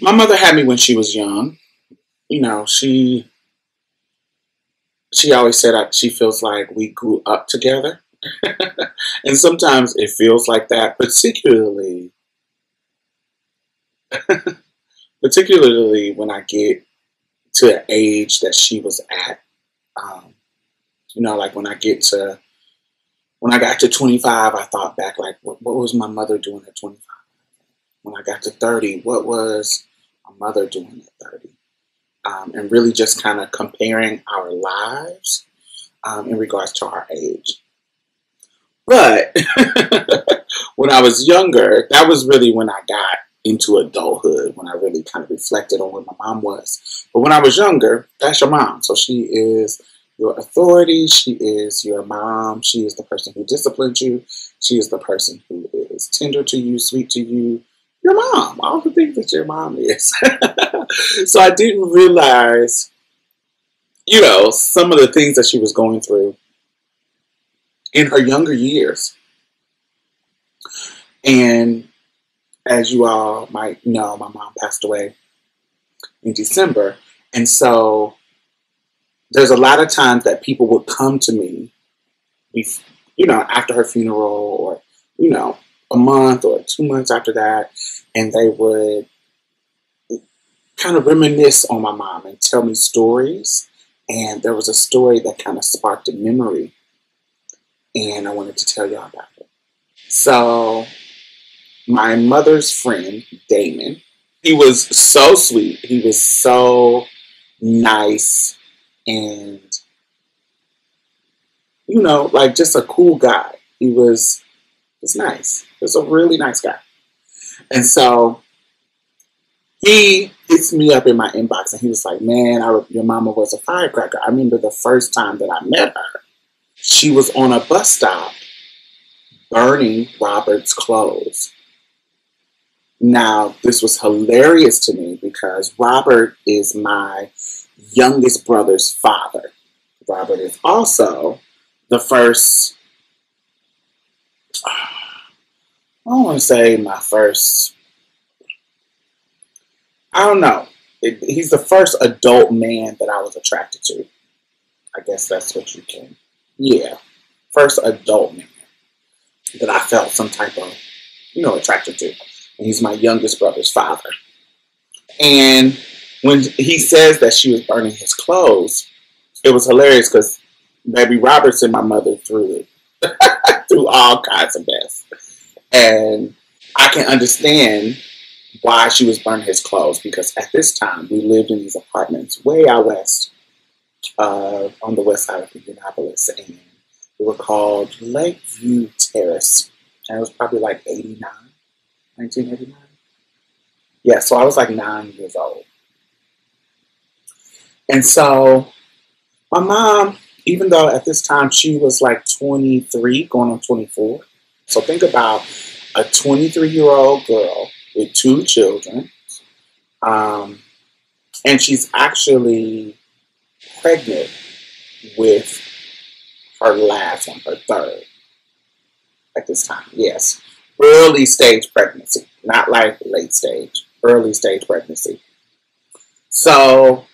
my mother had me when she was young. You know, she she always said that she feels like we grew up together. and sometimes it feels like that, particularly particularly when I get to an age that she was at. Um, you know, like when I get to when I got to 25, I thought back like, what, what was my mother doing at 25? When I got to 30, what was mother doing at 30? Um, and really just kind of comparing our lives um, in regards to our age. But when I was younger, that was really when I got into adulthood, when I really kind of reflected on what my mom was. But when I was younger, that's your mom. So she is your authority. She is your mom. She is the person who disciplines you. She is the person who is tender to you, sweet to you. Your mom, all the things that your mom is. so I didn't realize, you know, some of the things that she was going through in her younger years. And as you all might know, my mom passed away in December. And so there's a lot of times that people would come to me, you know, after her funeral or, you know, a month or two months after that, and they would kind of reminisce on my mom and tell me stories. And there was a story that kind of sparked a memory, and I wanted to tell y'all about it. So, my mother's friend, Damon, he was so sweet. He was so nice and you know, like just a cool guy. He was was nice. He was a really nice guy. And so he hits me up in my inbox and he was like, Man, I, your mama was a firecracker. I remember the first time that I met her, she was on a bus stop burning Robert's clothes. Now, this was hilarious to me because Robert is my youngest brother's father. Robert is also the first, I want to say my first, I don't know. It, he's the first adult man that I was attracted to. I guess that's what you can, yeah. First adult man that I felt some type of, you know, attracted to. And he's my youngest brother's father. And when he says that she was burning his clothes, it was hilarious because baby Robertson, my mother threw it through all kinds of mess. And I can understand why she was burning his clothes because at this time we lived in these apartments way out west uh, on the west side of Indianapolis and they were called Lakeview Terrace. And it was probably like 89, 1989. Yeah, so I was like nine years old. And so my mom, even though at this time she was like 23, going on 24. So think about a 23 year old girl with two children. Um, and she's actually pregnant with her last one, her third at this time. Yes. Early stage pregnancy, not like late stage, early stage pregnancy. So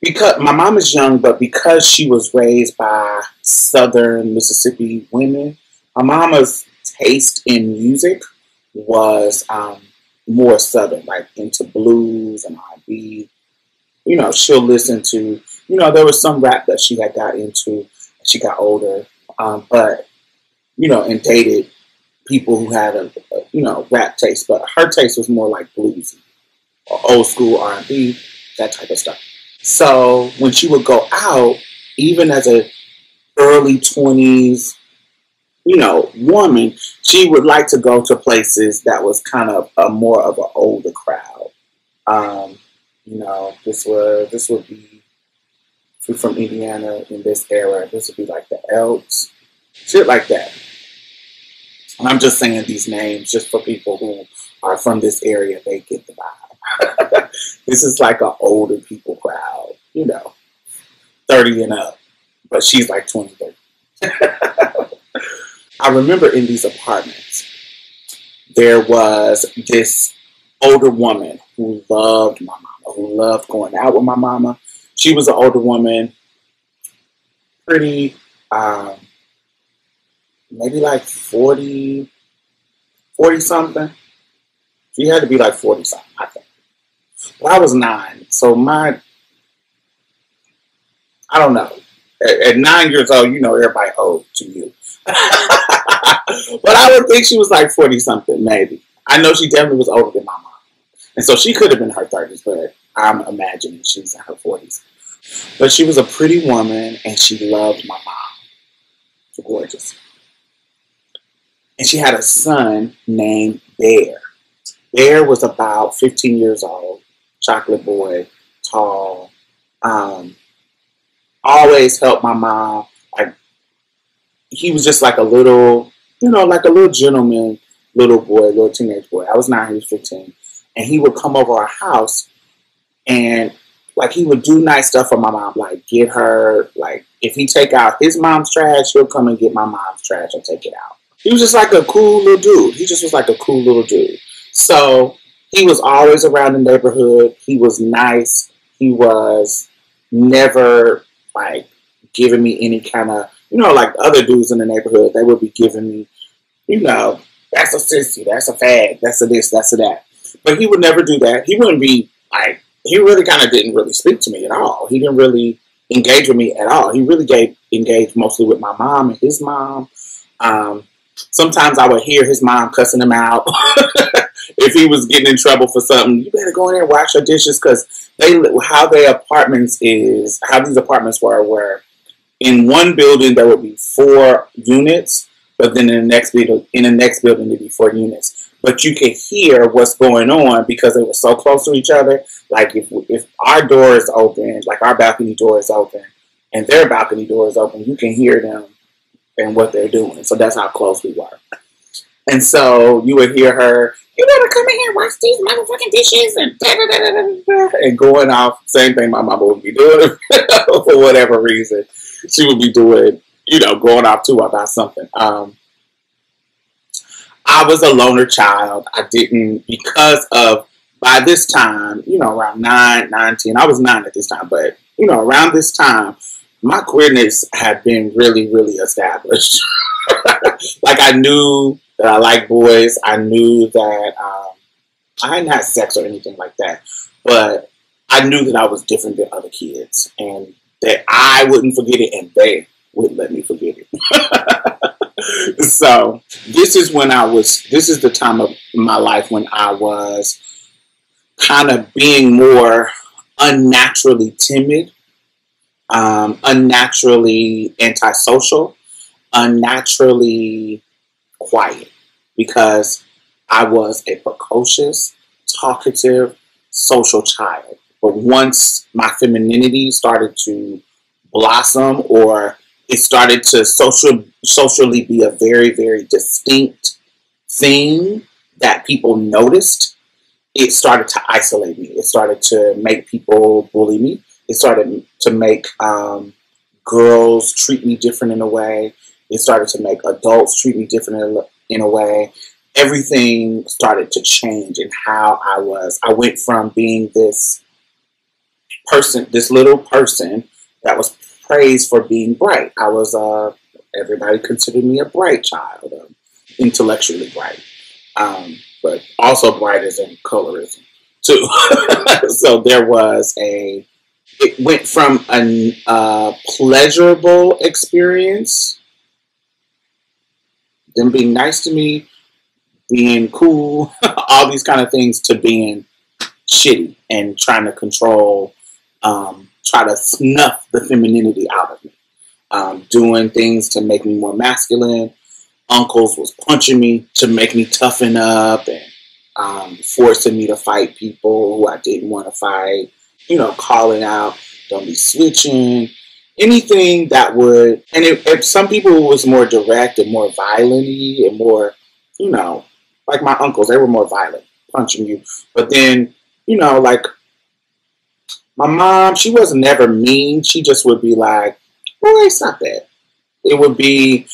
because my mom is young, but because she was raised by Southern Mississippi women, my mama's taste in music was um, more Southern, like into blues and R&B. You know, she'll listen to. You know, there was some rap that she had got into. She got older, um, but you know, and dated people who had a, a, you know rap taste, but her taste was more like bluesy, old school R&B, that type of stuff. So when she would go out, even as a early 20s, you know, woman, she would like to go to places that was kind of a more of an older crowd. Um, you know, this would this would be from Indiana in this era. This would be like the Elks, shit like that. And I'm just saying these names just for people who are from this area. They get the vibe. this is like an older people crowd, you know, 30 and up. But she's like 23. I remember in these apartments, there was this older woman who loved my mama, who loved going out with my mama. She was an older woman, pretty, um, maybe like 40, 40 something. She had to be like 40 something, I think. But I was nine, so my, I don't know. At, at nine years old, you know everybody old to you. but I would think she was like 40 something, maybe. I know she definitely was older than my mom. And so she could have been her 30s, but I'm imagining she's in her 40s. But she was a pretty woman and she loved my mom. She's gorgeous. And she had a son named Bear. Bear was about 15 years old, chocolate boy, tall, um, always helped my mom. He was just like a little, you know, like a little gentleman, little boy, little teenage boy. I was nine, he was 15. And he would come over our house and like he would do nice stuff for my mom, like get her, like if he take out his mom's trash, he'll come and get my mom's trash and take it out. He was just like a cool little dude. He just was like a cool little dude. So he was always around the neighborhood. He was nice. He was never like giving me any kind of, you know, like other dudes in the neighborhood, they would be giving me, you know, that's a sissy, that's a fag, that's a this, that's a that. But he would never do that. He wouldn't be like, he really kind of didn't really speak to me at all. He didn't really engage with me at all. He really gave engaged mostly with my mom and his mom. Um, sometimes I would hear his mom cussing him out if he was getting in trouble for something. You better go in there and wash your dishes because they how their apartments is how these apartments were where in one building there would be four units, but then in the next building in the next building there'd be four units. But you could hear what's going on because they were so close to each other. Like if if our door is open, like our balcony door is open, and their balcony door is open, you can hear them and what they're doing. So that's how close we were. And so you would hear her, you better come in here and wash these motherfucking dishes and da, da, da, and going off. Same thing my mama would be doing for whatever reason. She would be doing, you know, going off too about something. Um, I was a loner child. I didn't, because of, by this time, you know, around 9, 19, I was 9 at this time, but, you know, around this time, my queerness had been really, really established. like I knew that I liked boys. I knew that um, I hadn't had sex or anything like that, but I knew that I was different than other kids, and that I wouldn't forget it, and they wouldn't let me forget it. so this is when I was. This is the time of my life when I was kind of being more unnaturally timid um, unnaturally antisocial, unnaturally quiet because I was a precocious, talkative, social child. But once my femininity started to blossom or it started to social socially be a very, very distinct thing that people noticed, it started to isolate me. It started to make people bully me it started to make um, girls treat me different in a way. It started to make adults treat me different in a, in a way. Everything started to change in how I was. I went from being this person, this little person that was praised for being bright. I was, uh, everybody considered me a bright child, um, intellectually bright, um, but also bright as in colorism too. so there was a it went from a uh, pleasurable experience, them being nice to me, being cool, all these kind of things, to being shitty and trying to control, um, try to snuff the femininity out of me. Um, doing things to make me more masculine. Uncles was punching me to make me toughen up and um, forcing me to fight people who I didn't want to fight you know, calling out, don't be switching, anything that would, and if, if some people was more direct and more violent and more, you know, like my uncles, they were more violent, punching you. But then, you know, like my mom, she was never mean. She just would be like, well, it's not that. It would be,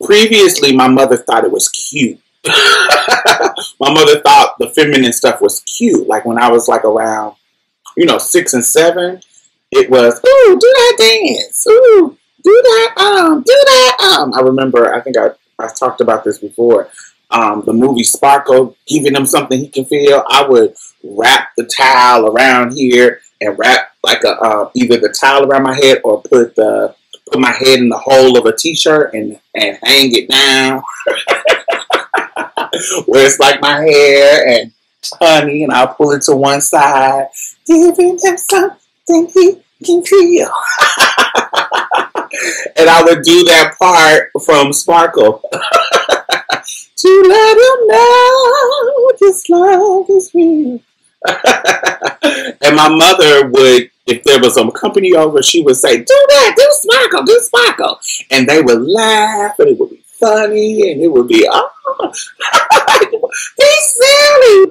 previously, my mother thought it was cute my mother thought the feminine stuff was cute. Like when I was like around, you know, six and seven, it was, ooh, do that dance. Ooh, do that, um, do that, um. I remember, I think I, I talked about this before. Um, the movie Sparkle, giving him something he can feel. I would wrap the towel around here and wrap like a uh, either the towel around my head or put the put my head in the hole of a t-shirt and and hang it down. Where it's like my hair and honey and I'll pull it to one side. Giving him something he can feel. And I would do that part from Sparkle. To let him know this love is real and my mother would, if there was some company over, she would say, "Do that, do sparkle, do sparkle," and they would laugh, and it would be funny, and it would be, "Oh, he's silly."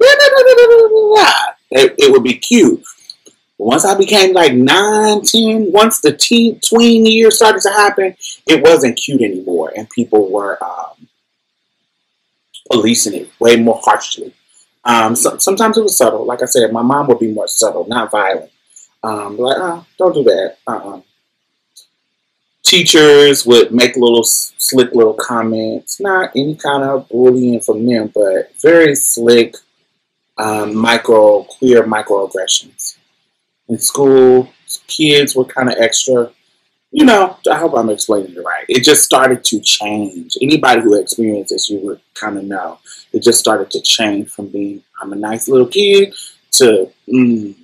It, it would be cute. Once I became like nine, ten, once the teen, tween years started to happen, it wasn't cute anymore, and people were um, policing it way more harshly. Um, so, sometimes it was subtle. Like I said, my mom would be more subtle, not violent. Um, like, oh, don't do that. Uh-uh. Teachers would make little slick little comments, not any kind of bullying from them, but very slick um, micro queer microaggressions. In school, kids were kind of extra. You know, I hope I'm explaining it right. It just started to change. Anybody who experienced this, you would kind of know it just started to change from being I'm a nice little kid to mm,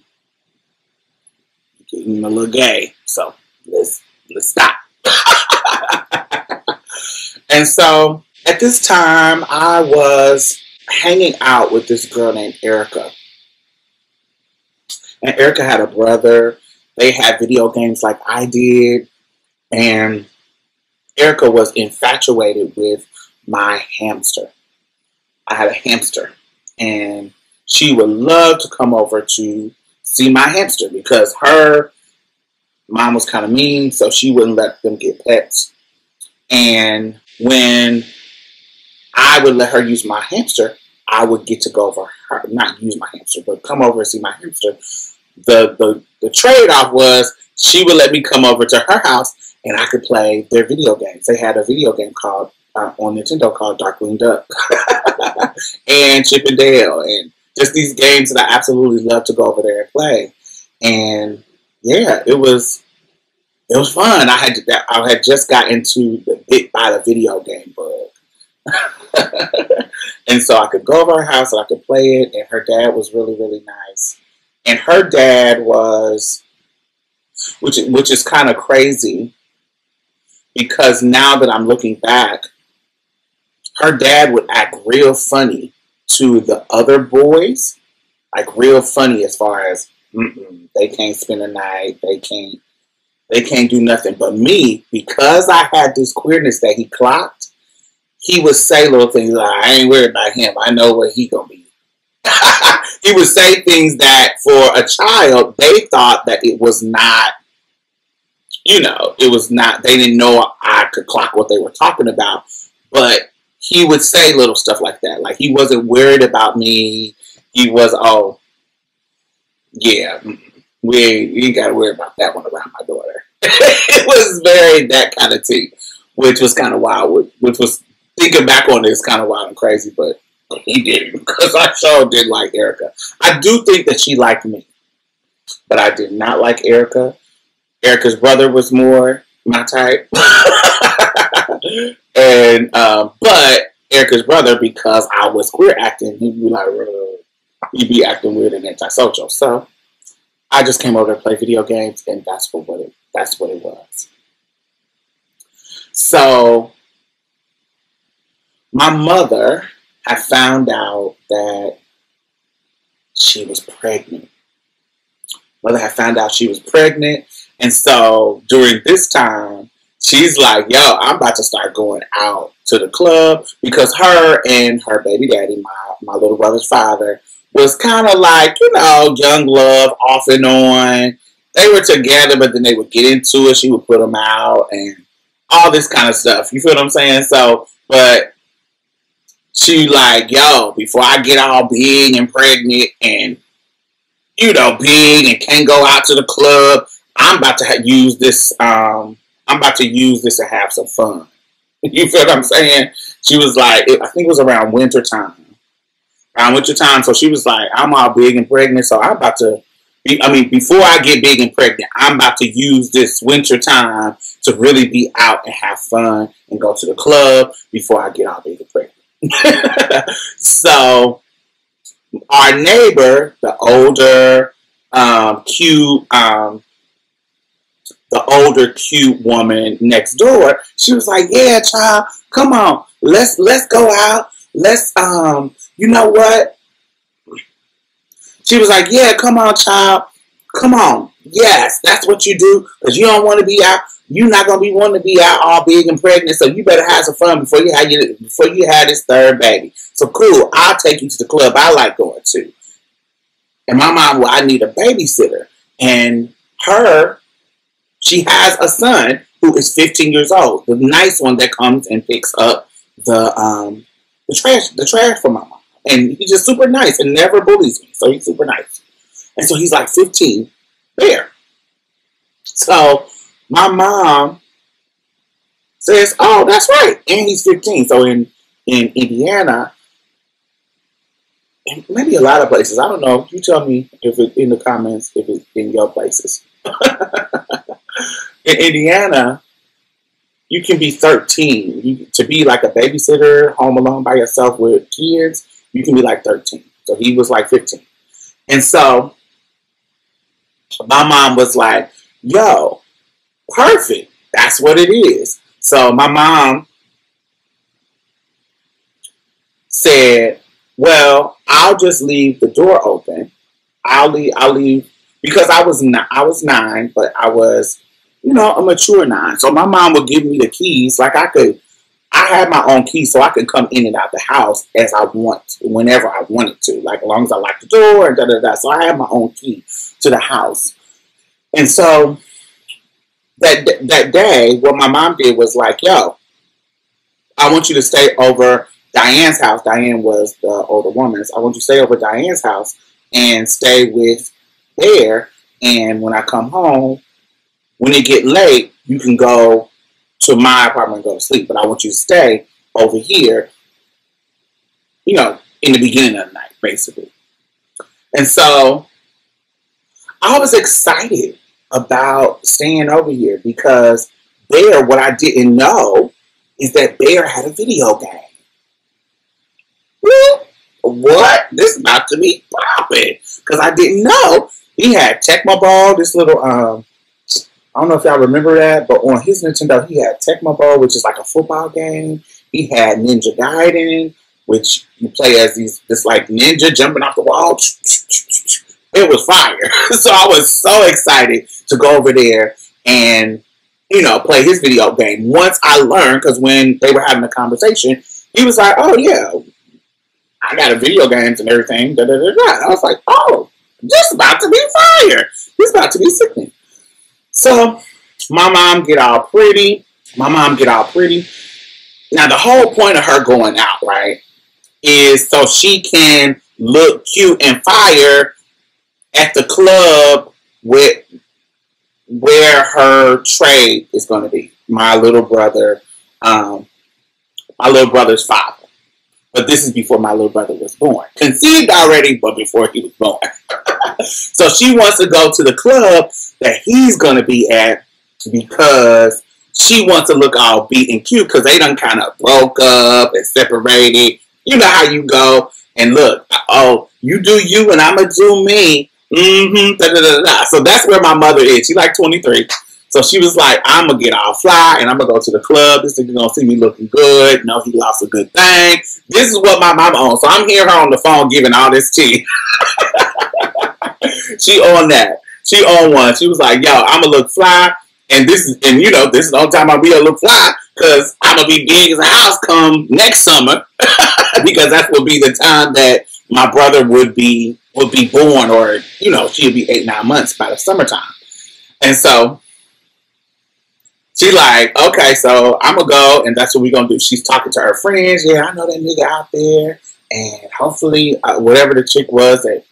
getting a little gay. So let's let's stop. and so at this time, I was hanging out with this girl named Erica. And Erica had a brother. They had video games like I did. And Erica was infatuated with my hamster. I had a hamster, and she would love to come over to see my hamster because her mom was kind of mean, so she wouldn't let them get pets. And when I would let her use my hamster, I would get to go over her, not use my hamster, but come over and see my hamster. The the, the trade off was she would let me come over to her house and I could play their video games. They had a video game called uh, on Nintendo called Darkwing Duck and Chip and Dale, and just these games that I absolutely love to go over there and play. And yeah, it was it was fun. I had I had just got into the bit by the video game bug, and so I could go over her house and I could play it. And her dad was really really nice, and her dad was, which which is kind of crazy because now that I'm looking back, her dad would act real funny to the other boys, like real funny as far as they can't spend a night, they can't, they can't do nothing. But me, because I had this queerness that he clocked, he would say little things like, "I ain't worried about him. I know where he gonna be." he would say things that, for a child, they thought that it was not you know, it was not, they didn't know I could clock what they were talking about. But he would say little stuff like that. Like he wasn't worried about me. He was, oh, yeah, we, ain't got to worry about that one around my daughter. it was very that kind of thing, which was kind of wild. Which was thinking back on it is kind of wild and crazy, but he didn't because I sure did like Erica. I do think that she liked me, but I did not like Erica. Erica's brother was more my type. and um, but Erica's brother, because I was queer acting, he'd be like, he'd be acting weird and antisocial. So I just came over to play video games, and that's what, it that's what it was. So my mother had found out that she was pregnant. Mother had found out she was pregnant, and so during this time, she's like, yo, I'm about to start going out to the club because her and her baby daddy, my, my little brother's father, was kind of like, you know, young love off and on. They were together, but then they would get into it. She would put them out and all this kind of stuff. You feel what I'm saying? So, but she like, yo, before I get all big and pregnant and you know big and can't go out to the club, I'm about to ha- use this. Um, I'm about to use this to have some fun. You feel what I'm saying? She was like, I think it was around winter time. Around winter time, so she was like, I'm all big and pregnant, so I'm about to. Be, I mean, before I get big and pregnant, I'm about to use this winter time to really be out and have fun and go to the club before I get all big and pregnant. so, our neighbor, the older, um, cute um, the older cute woman next door, she was like, "Yeah, child, come on, let's let's go out. Let's um, you know what?" She was like, "Yeah, come on, child, come on. Yes, that's what you do because you don't want to be out. You're not gonna be wanting to be out all big and pregnant, so you better have some fun before you have your before you have this third baby. So cool, I'll take you to the club I like going to." And my mom, well, I need a babysitter, and her she has a son who is 15 years old, the nice one that comes and picks up the um, the trash the trash for my mom, and he's just super nice and never bullies me. So he's super nice, and so he's like 15 there. So my mom says, "Oh, that's right," and he's 15. So in in Indiana, and maybe a lot of places. I don't know. You tell me if it in the comments if it's in your places. in Indiana, you can be 13. You, to be like a babysitter, home alone by yourself with kids, you can be like 13. So he was like 15. And so my mom was like, yo, perfect. That's what it is. So my mom said, well, I'll just leave the door open. I'll leave, I'll leave because I was not, I was nine, but I was you know, a mature nine. So my mom would give me the keys. Like I could, I had my own keys, so I could come in and out the house as I want, whenever I wanted to. Like as long as I locked the door and da da da. So I had my own key to the house. And so that that day, what my mom did was like, "Yo, I want you to stay over Diane's house. Diane was the older woman. So I want you to stay over Diane's house and stay with Bear. And when I come home, when it get late, you can go to my apartment and go to sleep. But I want you to stay over here, you know, in the beginning of the night, basically. And so I was excited about staying over here because Bear, what I didn't know is that Bear had a video game. what? This is about to be popping. Because I didn't know he had Tecmo Bowl, this little um, I don't know if y'all remember that, but on his Nintendo, he had Tecmo Bowl, which is like a football game. He had Ninja Gaiden, which you play as these this like ninja jumping off the wall. It was fire. so I was so excited to go over there and you know play his video game. Once I learned, because when they were having a conversation, he was like, "Oh yeah, I got a video games and everything." Da, da, da, da. I was like, "Oh, this about to be fired. He's about to be sickening." So my mom get all pretty. My mom get all pretty. Now the whole point of her going out, right, is so she can look cute and fire at the club with where her trade is going to be. My little brother, um, my little brother's father. But this is before my little brother was born. Conceived already, but before he was born. So she wants to go to the club that he's going to be at because she wants to look all beat and cute because they done kind of broke up and separated. You know how you go and look, oh, you do you and I'm going to do me. Mm-hmm. Da, da, da. So that's where my mother is. She's like 23. So she was like, I'm gonna get all fly and I'm gonna go to the club. This nigga gonna see me looking good. No, he lost a good thing. This is what my mama owns. So I'm hearing her on the phone giving all this tea. she on that. She on one. She was like, yo, I'm gonna look fly. And this is, and you know, this is the only time I'll be to look fly because I'm gonna be big as a house come next summer because that will be the time that my brother would be would be born, or you know, she'd be eight nine months by the summertime. And so she like, okay, so I'm gonna go, and that's what we gonna do. She's talking to her friends. Yeah, I know that nigga out there, and hopefully, uh, whatever the chick was that,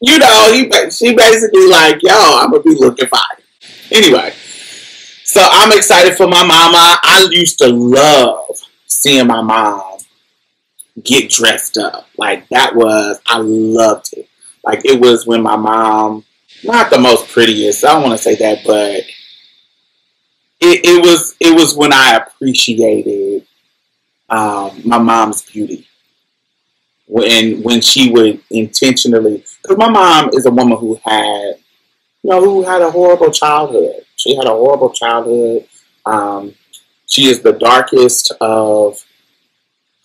you know, he she basically like, yo, I'm gonna be looking fine. Anyway, so I'm excited for my mama. I used to love seeing my mom get dressed up. Like that was, I loved it. Like it was when my mom, not the most prettiest, I don't want to say that, but it, it was it was when I appreciated um, my mom's beauty. When when she would intentionally, because my mom is a woman who had, you know, who had a horrible childhood. She had a horrible childhood. Um, she is the darkest of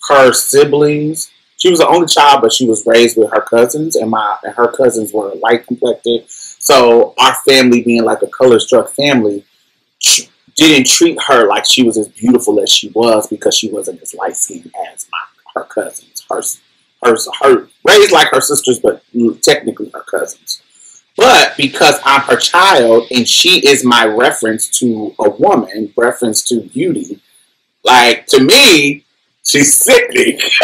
her siblings. She was the only child, but she was raised with her cousins, and my and her cousins were light complected. So our family, being like a color struck family, didn't treat her like she was as beautiful as she was because she wasn't as light skinned as my, her cousins. Her, her, her raised like her sisters, but technically her cousins. But because I'm her child and she is my reference to a woman, reference to beauty, like to me, she's sickening.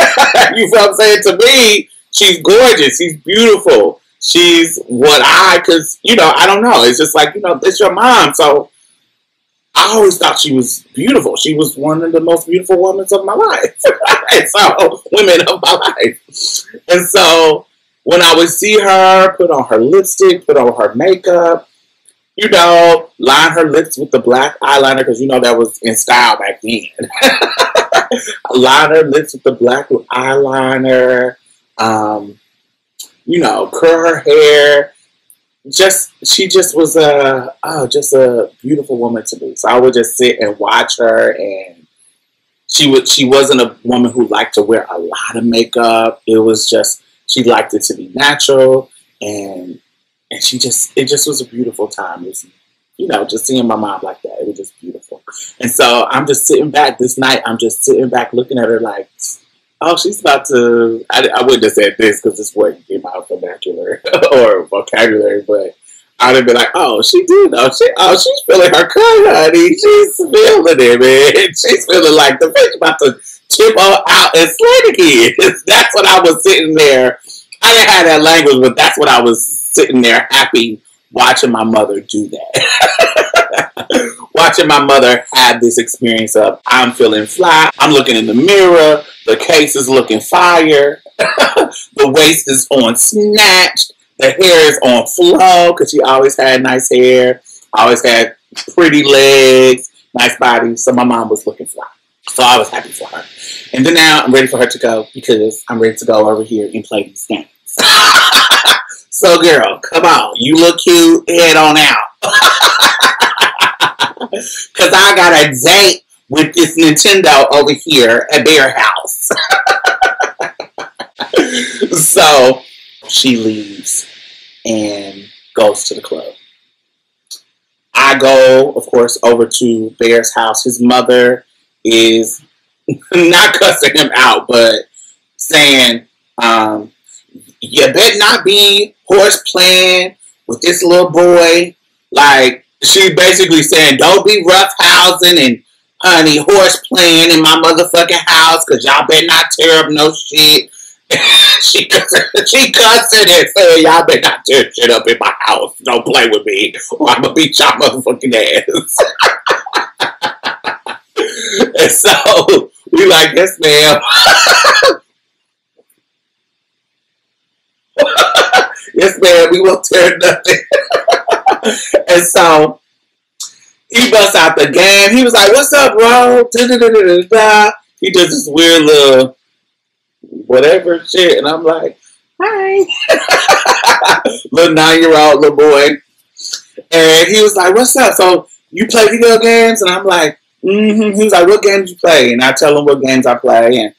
you what I'm saying? To me, she's gorgeous. She's beautiful. She's what I, cause you know, I don't know. It's just like you know, it's your mom. So I always thought she was beautiful. She was one of the most beautiful women of my life. and so women of my life. And so when I would see her put on her lipstick, put on her makeup, you know, line her lips with the black eyeliner because you know that was in style back then. line her lips with the black eyeliner, um, you know, curl her hair. Just she just was a oh, just a beautiful woman to me. So I would just sit and watch her, and she would she wasn't a woman who liked to wear a lot of makeup. It was just she liked it to be natural, and and she just it just was a beautiful time. It was, you know, just seeing my mom like that. It was just beautiful. And so I'm just sitting back this night. I'm just sitting back looking at her like, oh, she's about to. I, I wouldn't have said this because this wasn't in my vernacular or vocabulary, but I'd have been like, oh, she did. Oh, she, oh, she's feeling her cut, honey. She's feeling it, man. She's feeling like the bitch about to tip her out and slay again. that's what I was sitting there. I didn't have that language, but that's what I was sitting there happy watching my mother do that. Watching my mother have this experience of I'm feeling fly, I'm looking in the mirror, the case is looking fire, the waist is on snatched, the hair is on flow because she always had nice hair, always had pretty legs, nice body. So my mom was looking fly. So I was happy for her. And then now I'm ready for her to go because I'm ready to go over here and play these games. so girl, come on. You look cute. Head on out. Because I got a date with this Nintendo over here at Bear House. so she leaves and goes to the club. I go, of course, over to Bear's house. His mother is not cussing him out, but saying, um, you better not be horse playing with this little boy. Like, she basically saying, don't be rough housing and honey horse playing in my motherfucking house because y'all better not tear up no shit. she she cussing and saying, y'all better not tear shit up in my house. Don't play with me or I'm going to beat y'all motherfucking ass. and so we like, yes, ma'am. yes, ma'am. We won't tear nothing. and so he busts out the game. He was like, "What's up, bro?" He does this weird little whatever shit, and I'm like, "Hi, little nine year old little boy." And he was like, "What's up?" So you play video games, and I'm like, Mm-hmm. He was like, "What games you play?" And I tell him what games I play, and,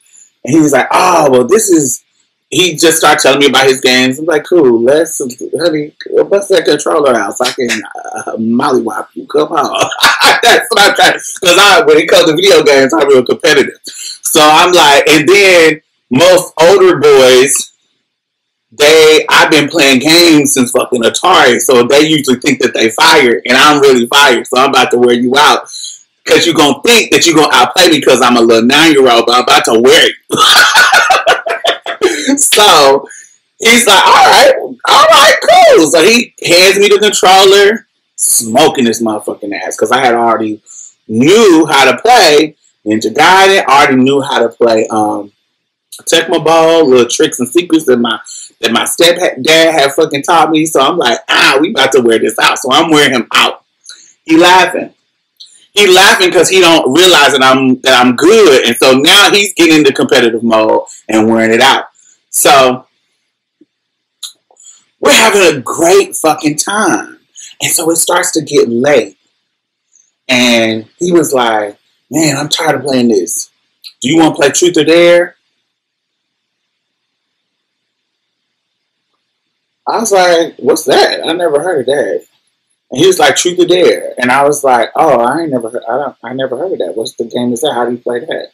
and he was like, "Oh, well, this is." He just started telling me about his games. I'm like, "Cool, let's, honey, bust that controller out so I can uh, mollywop you. Come on." That's what I'm trying. Because I, when it comes to video games, I'm real competitive. So I'm like, and then most older boys they I've been playing games since fucking Atari, so they usually think that they fired, and I'm really fired, so I'm about to wear you out because you're gonna think that you're gonna outplay me because I'm a little nine year old, but I'm about to wear you. so he's like, all right, all right, cool. So he hands me the controller, smoking this motherfucking ass because I had already knew how to play Ninja Gaiden, already knew how to play um Tecmo Bowl, little tricks and secrets that my that my stepdad had fucking taught me. So I'm like, ah, we about to wear this out. So I'm wearing him out. He laughing. He laughing because he don't realize that I'm that I'm good, and so now he's getting into competitive mode and wearing it out. So we're having a great fucking time, and so it starts to get late, and he was like, "Man, I'm tired of playing this. Do you want to play Truth or Dare?" I was like, "What's that? I never heard of that." And he was like, "Truth or Dare," and I was like, "Oh, I ain't never, heard, I don't, I never heard of that. What's the game? Is that? How do you play that?"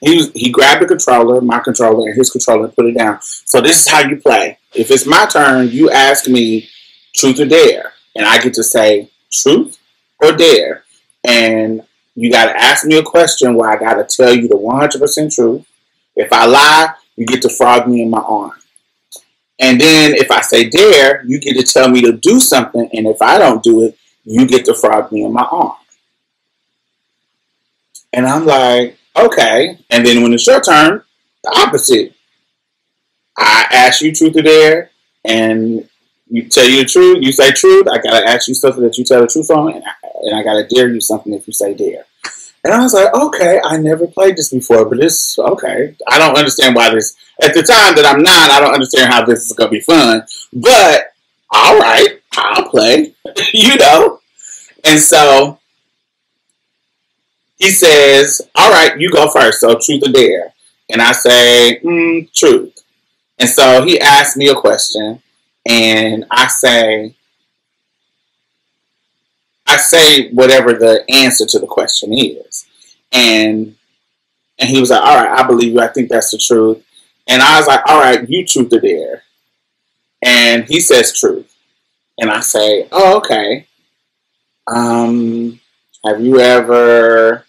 He was, he grabbed the controller, my controller, and his controller, and put it down. So this is how you play. If it's my turn, you ask me truth or dare, and I get to say truth or dare, and you got to ask me a question where I got to tell you the 100% truth. If I lie, you get to frog me in my arm. And then if I say dare, you get to tell me to do something. And if I don't do it, you get to frog me in my arm. And I'm like, okay. And then when it's your turn, the opposite. I ask you truth or dare, and you tell you the truth. You say truth. I gotta ask you something that you tell the truth on, and I, and I gotta dare you something if you say dare. And I was like, okay, I never played this before, but it's okay. I don't understand why this at the time that I'm nine, I don't understand how this is gonna be fun. But all right, I'll play. you know. And so he says, "All right, you go first. So truth or dare?" And I say, mm, "Truth." And so he asks me a question, and I say, I say whatever the answer to the question is, and and he was like, "All right, I believe you. I think that's the truth." And I was like, all right, you truth or dare. And he says truth. And I say, oh, okay. Um, have you ever,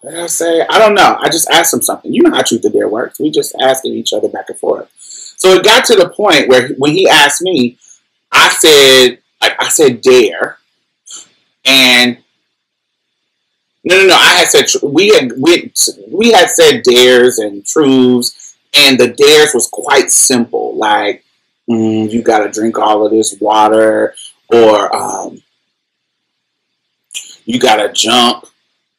what did I say? I don't know. I just asked him something. You know how truth or dare works. We just asking each other back and forth. So it got to the point where when he asked me, I said, I, I said dare. And no, no, no. I had said we had we, we had said dares and truths, and the dares was quite simple, like mm, you got to drink all of this water, or um, you got to jump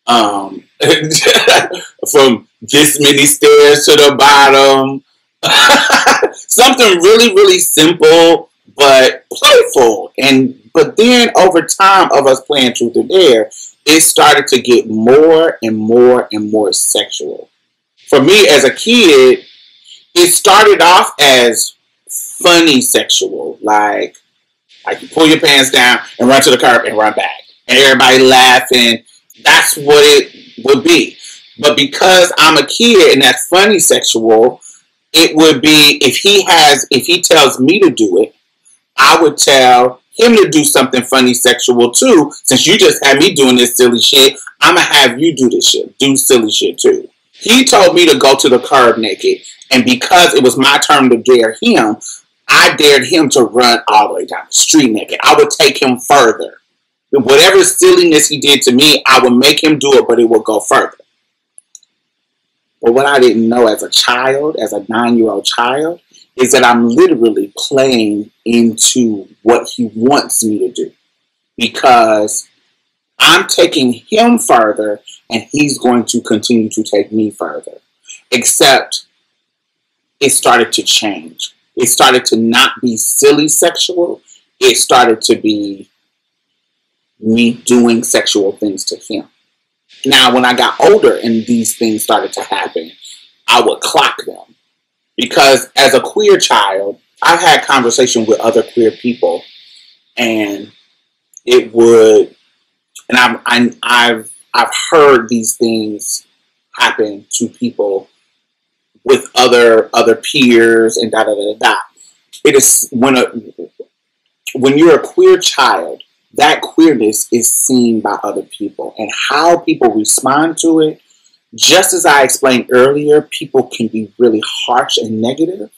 um, from this many stairs to the bottom. Something really, really simple but playful. And but then over time of us playing truth or dare, it started to get more and more and more sexual. For me as a kid, it started off as funny sexual, like like you pull your pants down and run to the curb and run back, and everybody laughing. That's what it would be. But because I'm a kid and that's funny sexual, it would be if he has if he tells me to do it, I would tell him to do something funny sexual too. Since you just had me doing this silly shit, I'ma have you do this shit, do silly shit too. He told me to go to the curb naked. And because it was my turn to dare him, I dared him to run all the way down the street naked. I would take him further. Whatever silliness he did to me, I would make him do it, but it would go further. But what I didn't know as a child, as a nine year old child, is that I'm literally playing into what he wants me to do. Because I'm taking him further and he's going to continue to take me further. Except it started to change. It started to not be silly sexual. It started to be me doing sexual things to him. Now, when I got older and these things started to happen, I would clock them. Because as a queer child, I've had conversation with other queer people, and it would, and I've, I, I've, I've heard these things happen to people with other other peers and da da da da. it is when a when you're a queer child, that queerness is seen by other people and how people respond to it. Just as I explained earlier, people can be really harsh and negative,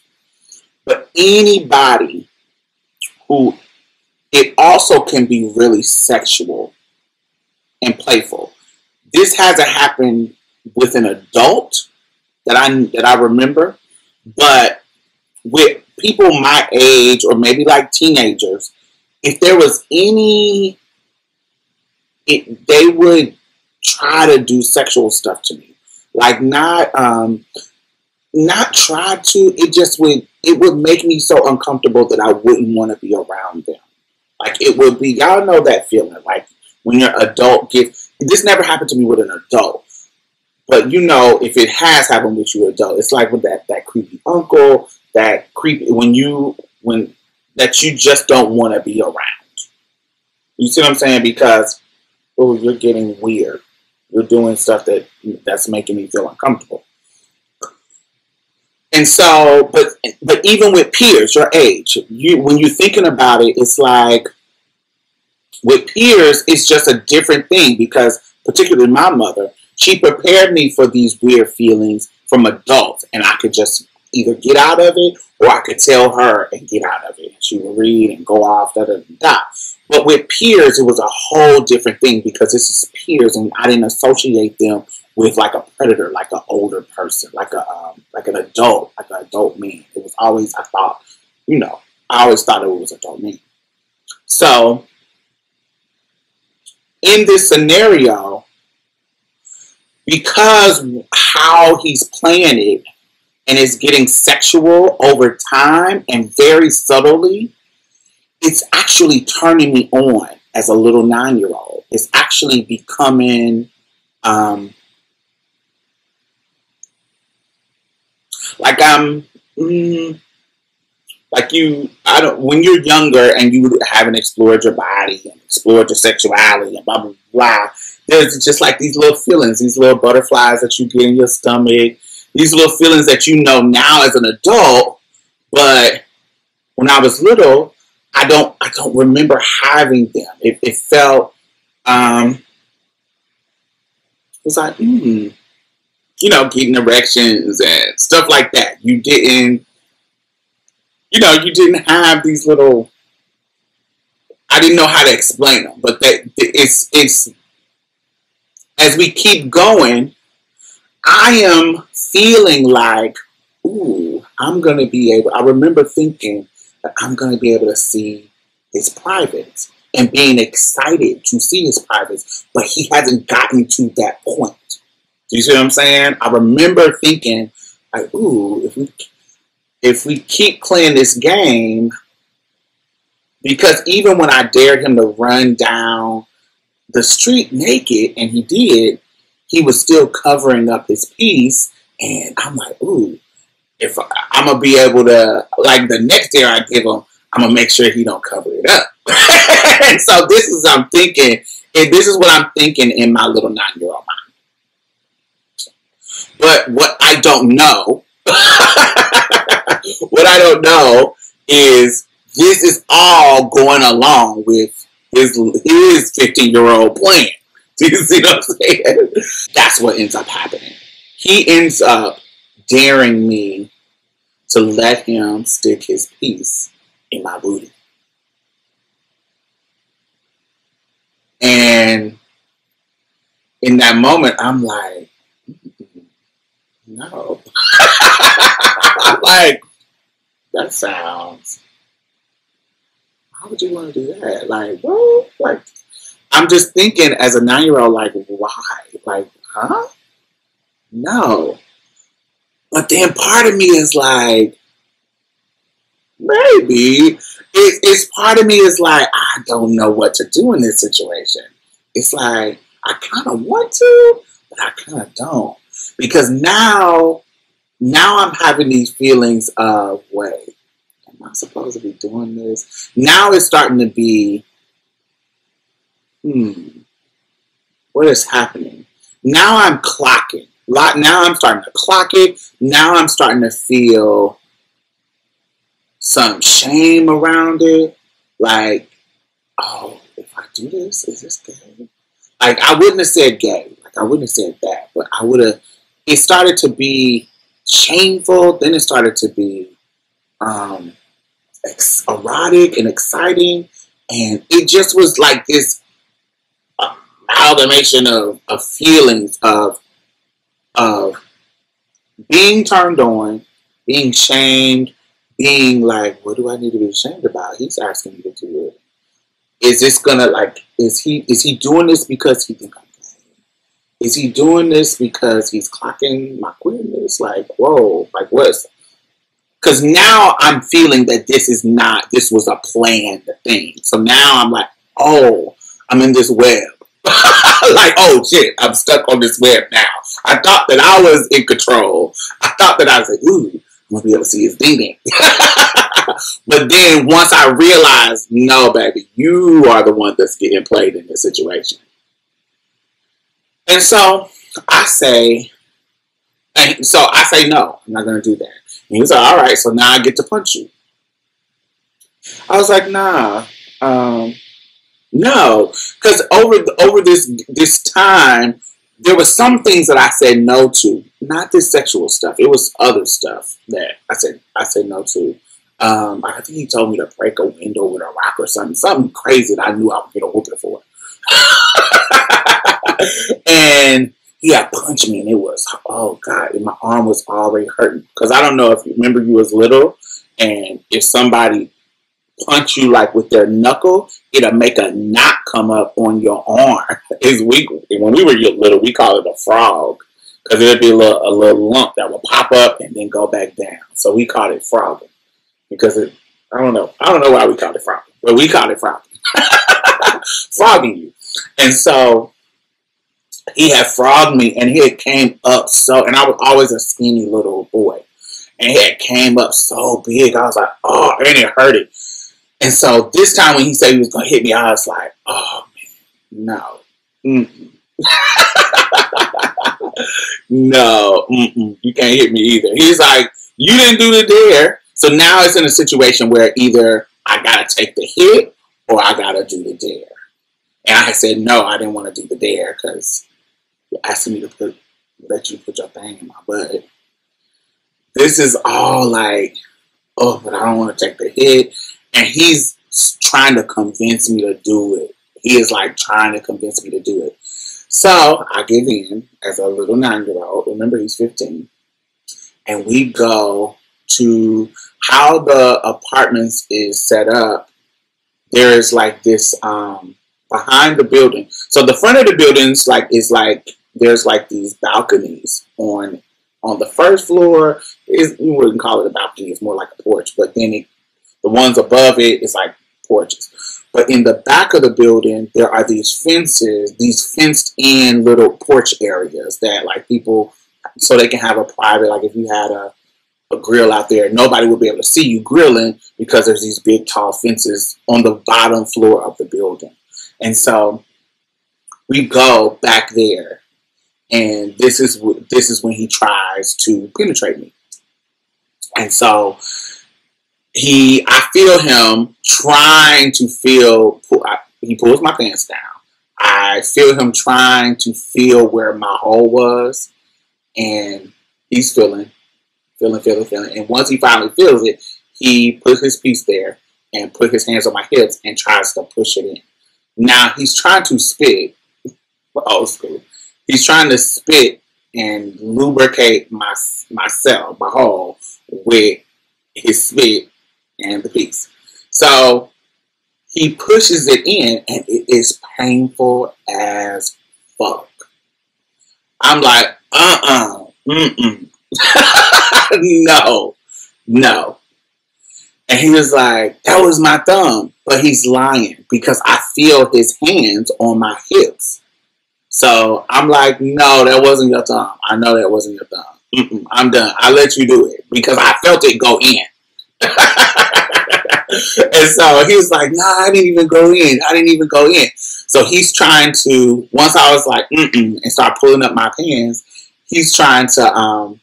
but anybody who it also can be really sexual and playful. This hasn't happened with an adult that I that I remember, but with people my age or maybe like teenagers, if there was any, it, they would try to do sexual stuff to me, like not um, not try to. It just would it would make me so uncomfortable that I wouldn't want to be around them. Like it would be, y'all know that feeling. Like when your adult gives, this never happened to me with an adult, but you know, if it has happened with you adult, it's like with that that creepy uncle, that creepy when you when that you just don't want to be around. You see what I'm saying? Because oh, you're getting weird. You're doing stuff that that's making me feel uncomfortable. And so, but but even with peers your age, you when you're thinking about it, it's like with peers, it's just a different thing because particularly my mother, she prepared me for these weird feelings from adults, and I could just either get out of it or I could tell her and get out of it. She would read and go off, da da da. But with peers, it was a whole different thing because this is peers, and I didn't associate them with like a predator, like an older person, like a um, like an adult, like an adult man. It was always I thought, you know, I always thought it was adult man. So in this scenario, because how he's playing it and it's getting sexual over time and very subtly, it's actually turning me on as a little nine year old. It's actually becoming um, like I'm, mm, like you, I don't, when you're younger and you haven't explored your body and explored your sexuality and blah, blah, blah, there's just like these little feelings, these little butterflies that you get in your stomach, these little feelings that you know now as an adult, but when I was little, I don't, I don't remember having them. It, it felt, um, was like, hmm, you know, getting erections and stuff like that. You didn't, you know, you didn't have these little. I didn't know how to explain them, but that it's it's as we keep going, I am feeling like, ooh, I'm gonna be able. I remember thinking that I'm gonna be able to see his privates and being excited to see his privates, but he hasn't gotten to that point. Do you see what I'm saying? I remember thinking, like, ooh, if we if we keep playing this game, because even when I dared him to run down the street naked, and he did, he was still covering up his piece, and I'm like, ooh, if I, I'm gonna be able to, like the next dare I give him, I'm gonna make sure he don't cover it up. and so this is I'm thinking, and this is what I'm thinking in my little nine year old mind. But what I don't know, what I don't know is this is all going along with his his 15 year old plan. Do you see what I'm saying? That's what ends up happening. He ends up daring me to let him stick his piece in my booty. And in that moment, I'm like, no. I'm like, that sounds. How would you want to do that? Like, well, like, I'm just thinking as a nine year old, like, why? Like, huh? No. But then part of me is like, maybe. It, it's part of me is like, I don't know what to do in this situation. It's like, I kind of want to, but I kind of don't because now now I'm having these feelings of wait, am I supposed to be doing this? Now it's starting to be hmm, what is happening? Now I'm clocking. Now I'm starting to clock it. Now I'm starting to feel some shame around it. Like, oh, if I do this, is this gay? Like, I wouldn't have said gay. Like, I wouldn't have said that. But I would have, it started to be shameful. Then it started to be um, erotic and exciting. And it just was like this amalgamation of, of feelings of, of being turned on, being shamed, being like, what do I need to be ashamed about? He's asking me to do it. Is this gonna like? Is he is he doing this because he think I'm gay? Is he doing this because he's clocking my queerness? Like, whoa, like what's? Because now I'm feeling that this is not. This was a planned thing. So now I'm like, oh, I'm in this web. like, oh shit, I'm stuck on this web now. I thought that I was in control. I thought that I was like, ooh, I'm gonna be able to see his ding but then once I realized, no, baby, you are the one that's getting played in this situation. And so I say, and so I say, no, I'm not gonna do that. And like, all right, so now I get to punch you. I was like, nah, um, no, because over over this this time, there was some things that I said no to. Not this sexual stuff. It was other stuff that I said I said no to. Um, I think he told me to break a window with a rock or something, something crazy that I knew I would get a whooping for. and he had punched me, and it was oh god, my arm was already hurting because I don't know if you remember you was little, and if somebody punch you like with their knuckle, it'll make a knot come up on your arm. Is we when we were little, we call it a frog because it'd be a little a little lump that would pop up and then go back down. So we called it frogging because it. I don't know. I don't know why we called it frogging, but we called it frogging. frogging you, and so he had frogged me, and he had came up so, and I was always a skinny little boy, and he had came up so big. I was like, oh, and it hurted. And so this time when he said he was going to hit me, I was like, oh man, no. Mm-mm. no, mm-mm. you can't hit me either. He's like, you didn't do the dare. So now it's in a situation where either I got to take the hit or I got to do the dare. And I said, no, I didn't want to do the dare because you're asking me to put, let you put your thing in my butt. This is all like, oh, but I don't want to take the hit and he's trying to convince me to do it. He is like trying to convince me to do it. So I give in as a little nine year old. Remember, he's 15. And we go to how the apartments is set up. There is like this um, behind the building. So the front of the buildings like is like there's like these balconies on on the first floor. Is you wouldn't call it a balcony; it's more like a porch. But then it the ones above it is like porches. But in the back of the building, there are these fences, these fenced in little porch areas that like people, so they can have a private, like if you had a, a grill out there, nobody would be able to see you grilling because there's these big tall fences on the bottom floor of the building. And so we go back there and this is this is when he tries to penetrate me. And so he, I feel him trying to feel. He pulls my pants down. I feel him trying to feel where my hole was, and he's feeling, feeling, feeling, feeling. And once he finally feels it, he puts his piece there and put his hands on my hips and tries to push it in. Now he's trying to spit. Old school. He's trying to spit and lubricate my myself, my hole, with his spit and the piece. So he pushes it in and it is painful as fuck. I'm like, uh-uh, mm-mm. no, no. And he was like, that was my thumb. But he's lying because I feel his hands on my hips. So I'm like, no, that wasn't your thumb. I know that wasn't your thumb. Mm-mm, I'm done. I let you do it because I felt it go in. and so he was like, nah, I didn't even go in. I didn't even go in. So he's trying to, once I was like, mm and start pulling up my pants, he's trying to, um,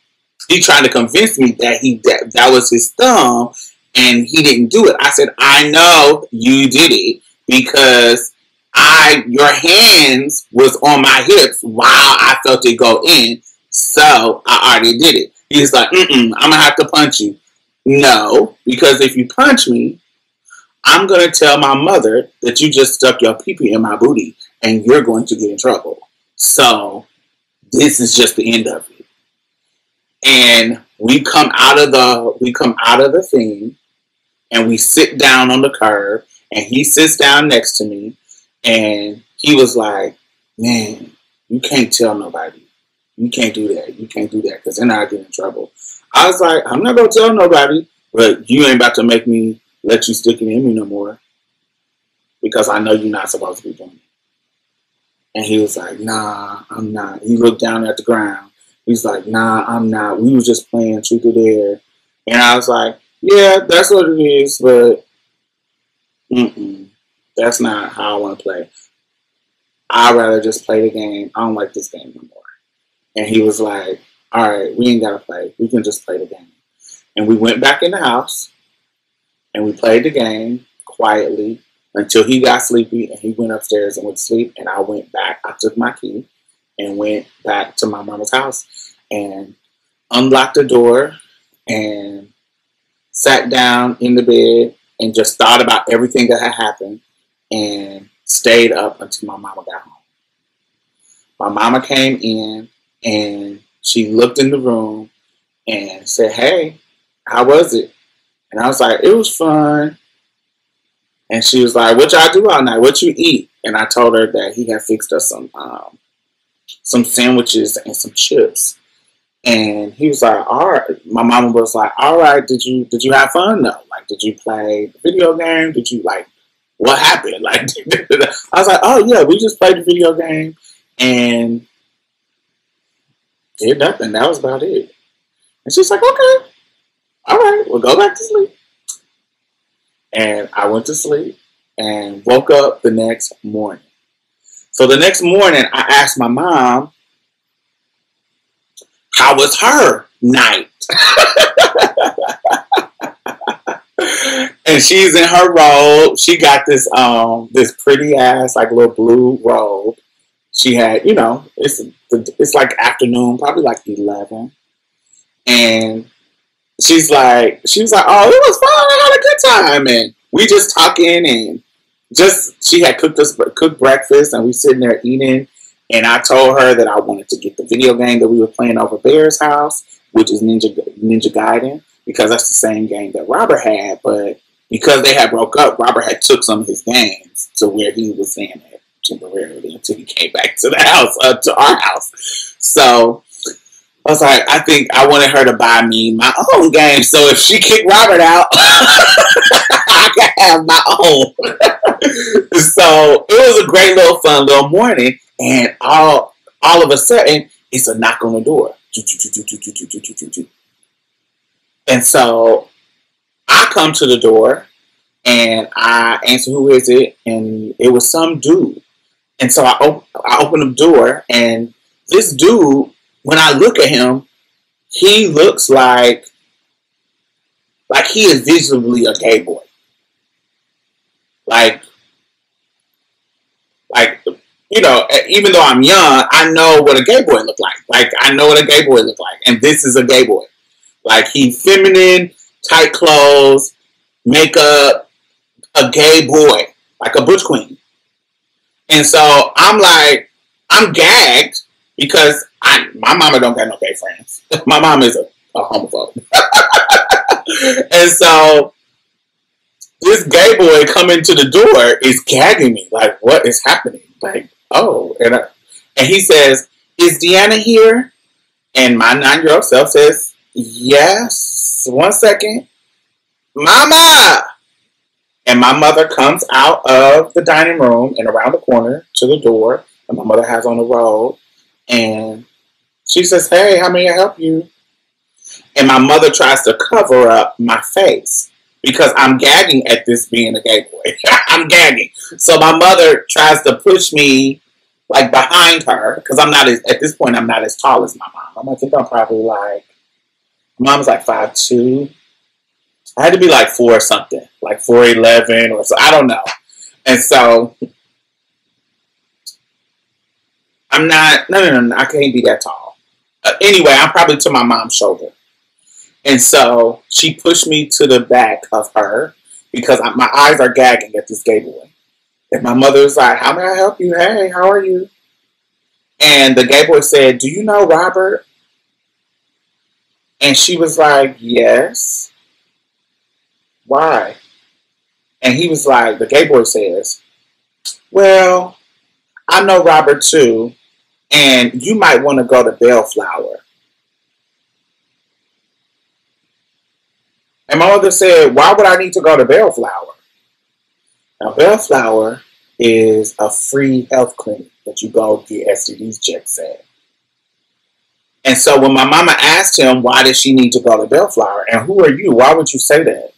he's trying to convince me that he, that, that was his thumb and he didn't do it. I said, I know you did it because I your hands was on my hips while I felt it go in. So I already did it. He's like, Mm mm I'm gonna have to punch you. No, because if you punch me, I'm gonna tell my mother that you just stuck your pee pee in my booty and you're going to get in trouble. So this is just the end of it. And we come out of the we come out of the thing and we sit down on the curb and he sits down next to me and he was like, Man, you can't tell nobody. You can't do that. You can't do that because then I get in trouble. I was like, I'm not gonna tell nobody, but you ain't about to make me let you stick it in me no more. Because I know you're not supposed to be doing it. And he was like, Nah, I'm not. He looked down at the ground. He's like, Nah, I'm not. We was just playing truth or dare. And I was like, Yeah, that's what it is, but mm-mm, that's not how I want to play. I'd rather just play the game. I don't like this game no more. And he was like, All right, we ain't gotta play. We can just play the game. And we went back in the house and we played the game quietly until he got sleepy and he went upstairs and went to sleep. And I went back. I took my key and went back to my mama's house and unlocked the door and sat down in the bed and just thought about everything that had happened and stayed up until my mama got home. My mama came in and she looked in the room and said, Hey, how was it? And I was like, it was fun. And she was like, what y'all do all night? What you eat? And I told her that he had fixed us some um, some sandwiches and some chips. And he was like, all right. My mama was like, all right, did you did you have fun though? Like, did you play video game? Did you like what happened? Like I was like, oh yeah, we just played the video game and did nothing. That was about it. And she's like, okay all right, we'll go back to sleep. And I went to sleep and woke up the next morning. So the next morning, I asked my mom, how was her night? and she's in her robe. She got this um this pretty ass like little blue robe. She had, you know, it's it's like afternoon, probably like eleven, and she's like, she was like, oh, it was fun. I had a good time, and we just talking and just she had cooked us cooked breakfast, and we sitting there eating. And I told her that I wanted to get the video game that we were playing over Bear's house, which is Ninja Ninja Gaiden, because that's the same game that Robert had. But because they had broke up, Robert had took some of his games to where he was staying at temporarily until he came back to the house, uh, to our house. So I was like, I think I wanted her to buy me my own game. So if she kicked Robert out, I could have my own. so it was a great little fun little morning. And all all of a sudden, it's a knock on the door. And so I come to the door and I answer, who is it? And it was some dude. And so I, op- I open the door and this dude when I look at him, he looks like like he is visibly a gay boy. Like like you know, even though I'm young, I know what a gay boy look like. Like I know what a gay boy look like, and this is a gay boy. Like he's feminine, tight clothes, makeup, a gay boy, like a butch queen. And so I'm like, I'm gagged because I my mama don't got no gay friends. my mom is a, a homophobe. and so this gay boy coming to the door is gagging me. Like, what is happening? Like, oh, and I, and he says, "Is Deanna here?" And my nine-year-old self says, "Yes." One second, Mama. And my mother comes out of the dining room and around the corner to the door, and my mother has on a robe, and she says, Hey, how may I help you? And my mother tries to cover up my face because I'm gagging at this being a gay boy. I'm gagging. So my mother tries to push me like behind her because I'm not as, at this point, I'm not as tall as my mom. I think I'm probably like, mom's like five two. I had to be like four or something, like four eleven or so. I don't know. And so I'm not. No, no, no. I can't be that tall. Uh, anyway, I'm probably to my mom's shoulder. And so she pushed me to the back of her because I, my eyes are gagging at this gay boy. And my mother's like, How may I help you? Hey, how are you? And the gay boy said, Do you know Robert? And she was like, Yes. Why? And he was like, The gay boy says, Well, I know Robert too, and you might want to go to Bellflower. And my mother said, Why would I need to go to Bellflower? Now, Bellflower is a free health clinic that you go get STDs checks at. And so when my mama asked him, Why does she need to go to Bellflower? And who are you? Why would you say that?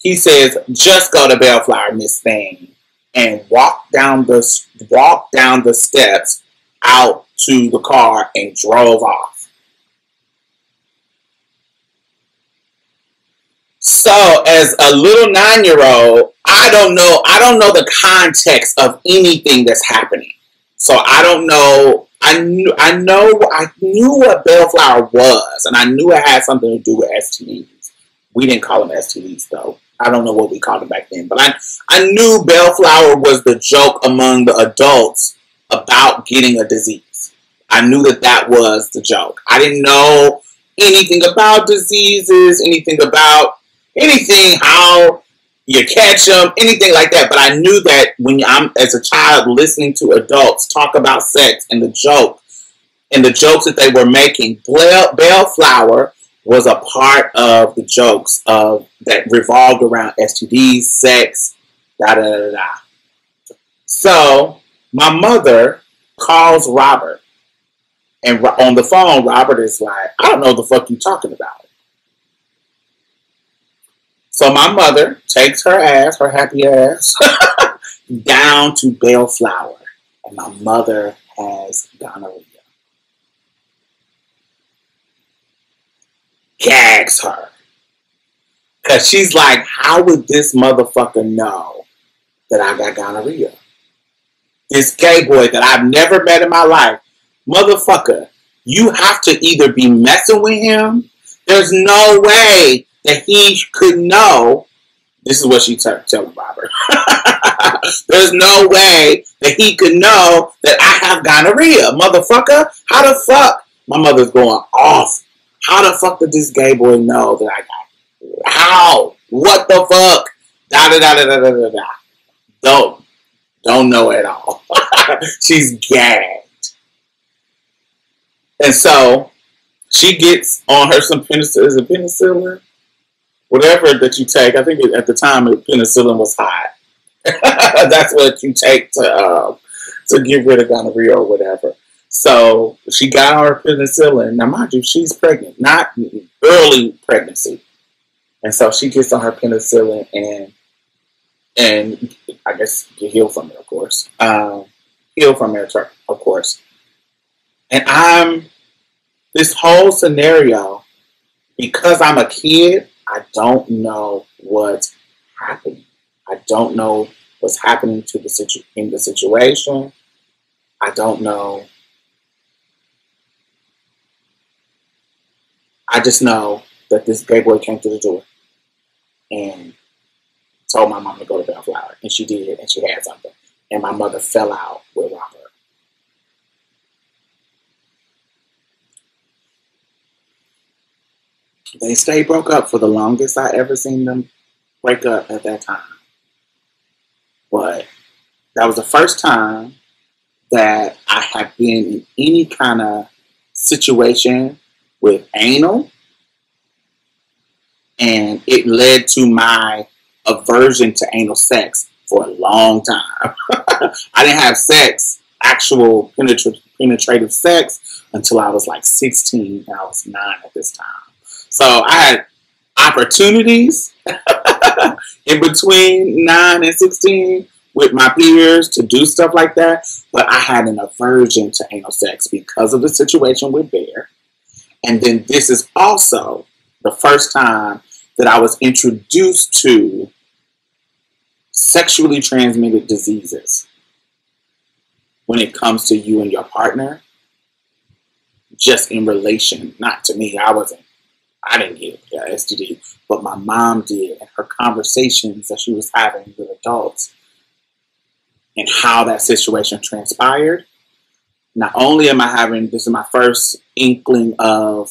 He says, Just go to Bellflower, Miss Thing, and walk down the walk down the steps out to the car and drove off. So, as a little nine year old, I don't know. I don't know the context of anything that's happening. So I don't know. I knew. I know. I knew what bellflower was, and I knew it had something to do with STDs. We didn't call them STDs though. I don't know what we called it back then, but I I knew bellflower was the joke among the adults about getting a disease. I knew that that was the joke. I didn't know anything about diseases, anything about anything, how you catch them, anything like that. But I knew that when I'm as a child listening to adults talk about sex and the joke and the jokes that they were making, bell, Bellflower was a part of the jokes of that revolved around STDs, sex, da da da da. So my mother calls Robert, and on the phone, Robert is like, "I don't know the fuck you talking about." So my mother takes her ass, her happy ass, down to Bellflower. And my mother has gonorrhea. Gags her. Because she's like, how would this motherfucker know that I got gonorrhea? This gay boy that I've never met in my life. Motherfucker, you have to either be messing with him. There's no way that he could know. This is what she t- telling Robert. There's no way that he could know that I have gonorrhea, motherfucker. How the fuck? My mother's going off. How the fuck did this gay boy know that I got? How? What the fuck? Da da da da da da da. Don't don't know at all. She's gagged, and so she gets on her some penicillin. Is it penicillin? whatever that you take. I think at the time penicillin was hot. That's what you take to uh, to get rid of gonorrhea or whatever. So she got on her penicillin. Now, mind you, she's pregnant, not early pregnancy, and so she gets on her penicillin and and I guess get healed from it, of course. Um, heal from it, of course. And I'm this whole scenario because I'm a kid. I don't know what's happening. I don't know what's happening to the situ- in the situation. I don't know. I just know that this gay boy came through the door and told my mom to go to Bellflower, and she did, and she had something. And my mother fell out with Robert. They stayed broke up for the longest I ever seen them break up at that time. But that was the first time that I had been in any kind of situation with anal. And it led to my aversion to anal sex for a long time. I didn't have sex, actual penetra- penetrative sex, until I was like 16. I was nine at this time. So I had opportunities in between 9 and 16 with my peers to do stuff like that, but I had an aversion to anal sex because of the situation with Bear. And then this is also the first time that I was introduced to sexually transmitted diseases when it comes to you and your partner, just in relation, not to me. I wasn't, I didn't get STD, but my mom did, and her conversations that she was having with adults and how that situation transpired. Not only am I having this is my first inkling of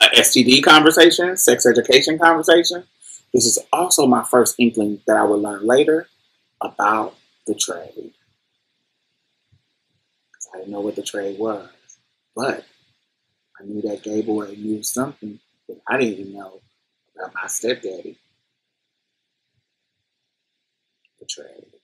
a STD conversation, sex education conversation. This is also my first inkling that I will learn later about the trade. Because I didn't know what the trade was. But I knew that gay boy knew something that I didn't even know about my stepdaddy. The trade.